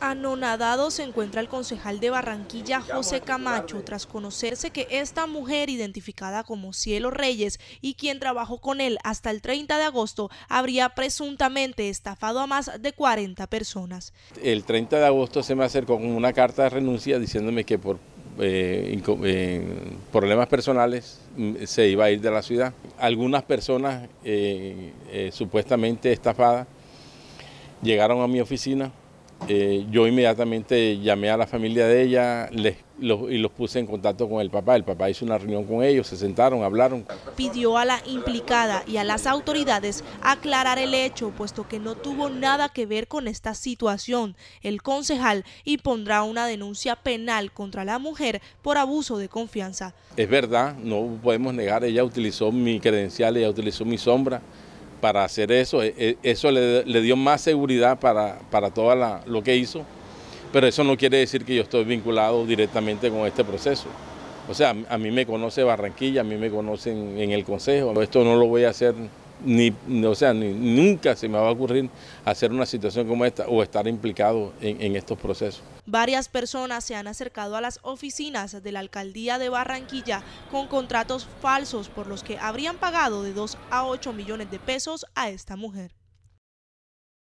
Anonadado se encuentra el concejal de Barranquilla, José Camacho, tras conocerse que esta mujer, identificada como Cielo Reyes y quien trabajó con él hasta el 30 de agosto, habría presuntamente estafado a más de 40 personas. El 30 de agosto se me acercó con una carta de renuncia diciéndome que por eh, eh, problemas personales mm, se iba a ir de la ciudad. Algunas personas eh, supuestamente estafadas llegaron a mi oficina eh, yo inmediatamente llamé a la familia de ella y los puse en contacto con el papá. El papá hizo una reunión con ellos, se sentaron, hablaron. Pidió a la implicada y a las autoridades aclarar el hecho, puesto que no tuvo nada que ver con esta situación. El concejal y pondrá una denuncia penal contra la mujer por abuso de confianza. Es verdad, no podemos negar, ella utilizó mi credencial, ella utilizó mi sombra para hacer eso. E, e, eso le, dio más seguridad para, para todo lo que hizo, pero eso no quiere decir que yo estoy vinculado directamente con este proceso. O sea, a mí me conoce Barranquilla, a mí me conocen en el Consejo. Esto no lo voy a hacer ni, o sea, ni, nunca se me va a ocurrir hacer una situación como esta o estar implicado en, en, estos procesos. Varias personas se han acercado a las oficinas de la alcaldía de Barranquilla con contratos falsos por los que habrían pagado de 2 a 8 millones de pesos a esta mujer.